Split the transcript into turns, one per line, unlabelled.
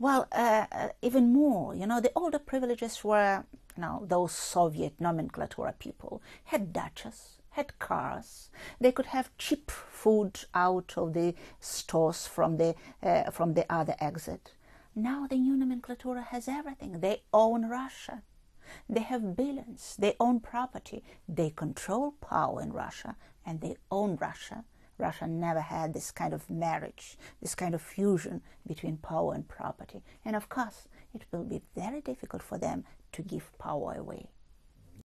Well, uh, uh, even more, you know, the older privileges were, you know, those Soviet nomenclatura people had dachas, had cars. They could have cheap food out of the stores from the uh, from the other exit. Now the new nomenclatura has everything. They own Russia. They have billions. They own property. They control power in Russia, and they own Russia. Russia never had this kind of marriage, this kind of fusion between power and property. And of course, it will be very difficult for them to give power away.